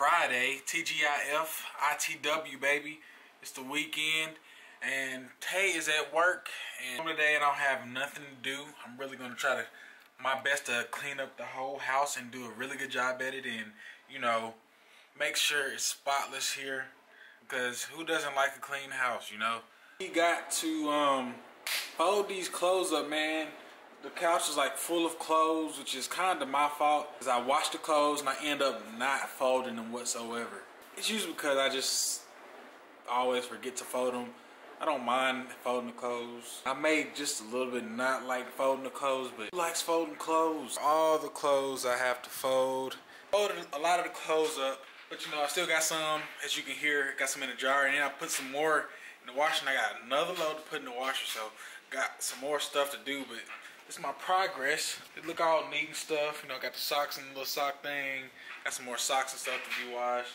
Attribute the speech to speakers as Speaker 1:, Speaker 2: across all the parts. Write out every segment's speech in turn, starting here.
Speaker 1: Friday, TGIF, ITW, baby. It's the weekend, and Tay is at work, and today I don't have nothing to do. I'm really gonna try to my best to clean up the whole house and do a really good job at it, and you know, make sure it's spotless here, because who doesn't like a clean house, you know? We got to um, fold these clothes up, man. The couch is like full of clothes, which is kind of my fault, because I wash the clothes and I end up not folding them whatsoever. It's usually because I just always forget to fold them. I don't mind folding the clothes. I may just a little bit not like folding the clothes, but likes folding clothes. All the clothes I have to fold. Folded a lot of the clothes up, but you know, I still got some, as you can hear, got some in the jar, and then I put some more in the washer, and I got another load to put in the washer, so got some more stuff to do, but is my progress. They look all neat and stuff, you know, got the socks and the little sock thing, got some more socks and stuff to be washed.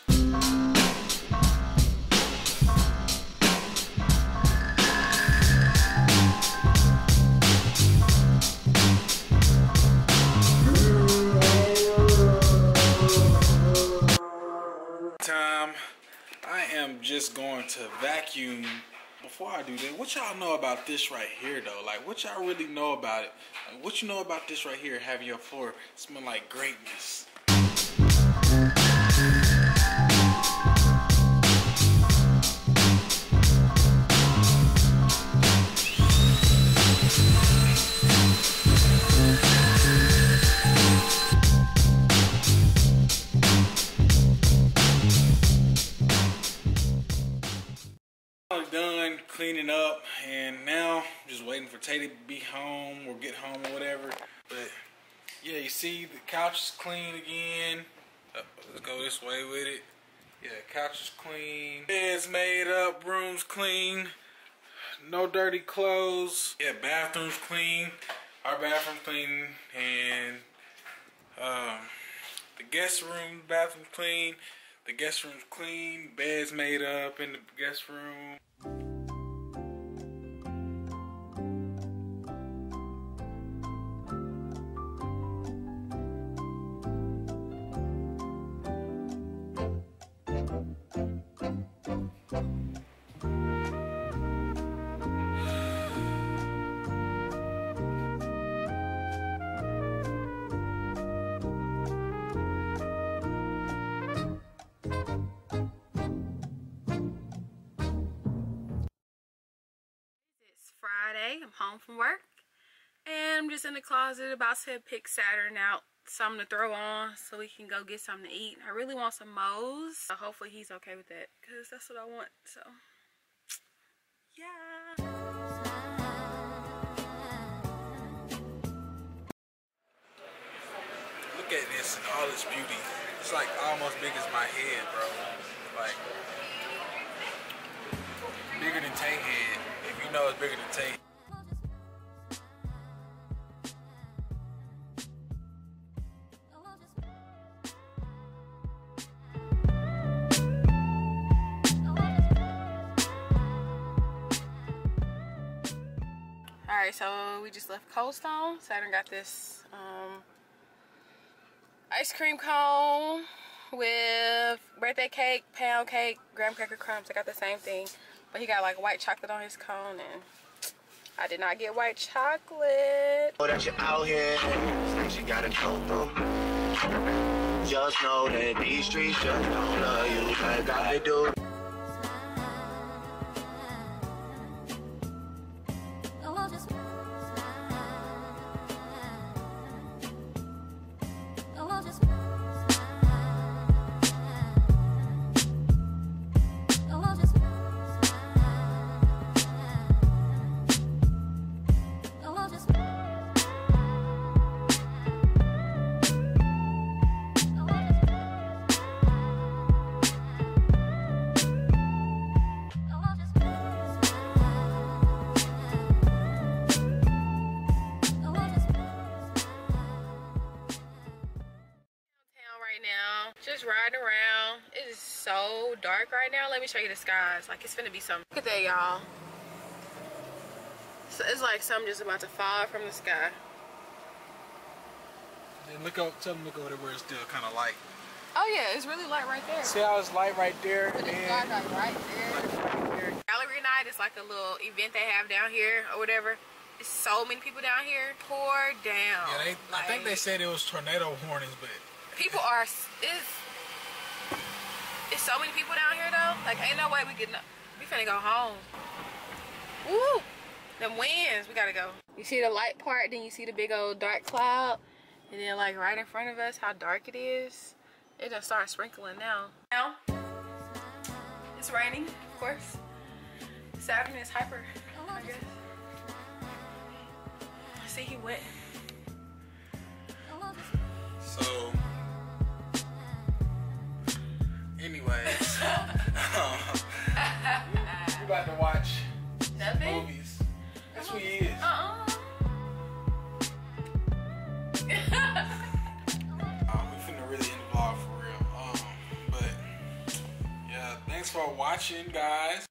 Speaker 1: time I am just going to vacuum before I do that what y'all know about this right here though? Like what y'all really know about it? Like, what you know about this right here having your floor smell like greatness up and now just waiting for Tay to be home or get home or whatever. But yeah you see the couch is clean again. Uh, let's go this way with it. Yeah couch is clean. Bed's made up room's clean. No dirty clothes. Yeah bathroom's clean. Our bathroom's clean and um, the guest room bathroom clean. The guest room's clean, bed's made up in the guest room.
Speaker 2: I'm home from work. And I'm just in the closet about to pick Saturn out something to throw on so we can go get something to eat. I really want some Moe's. So hopefully he's okay with that because that's what I want. So, yeah.
Speaker 1: Look at this and all this beauty. It's like almost big as my head, bro. Like bigger than Tay head. If you know it's bigger than Tay.
Speaker 2: Alright, so we just left Cold Stone. Saturn got this um, ice cream cone with birthday cake, pound cake, graham cracker crumbs. I got the same thing. But he got like white chocolate on his cone and I did not get white chocolate.
Speaker 3: Know that you're out here, things you gotta go through. Just know that these streets just don't love you like I do.
Speaker 2: Right now, just riding around. It is so dark right now. Let me show you the skies. Like it's gonna be something. Look at that, y'all. So it's like something just about to fall from the sky.
Speaker 1: And look out, tell them look over there where it's still kind of light.
Speaker 2: Oh yeah, it's really light right there.
Speaker 1: See how it's light right there?
Speaker 2: It's
Speaker 1: and
Speaker 2: like right there. Gallery night is like a little event they have down here or whatever. It's so many people down here. Pour down.
Speaker 1: Yeah, they, I think they said it was tornado warnings, but
Speaker 2: people are it's it's so many people down here though. Like ain't no way we getting up. We finna go home. Woo! Them winds, we gotta go. You see the light part, then you see the big old dark cloud, and then like right in front of us, how dark it is. It just started sprinkling now. Now it's raining, of course. Saturn is hyper, I guess. See, he went.
Speaker 1: so. For watching, guys.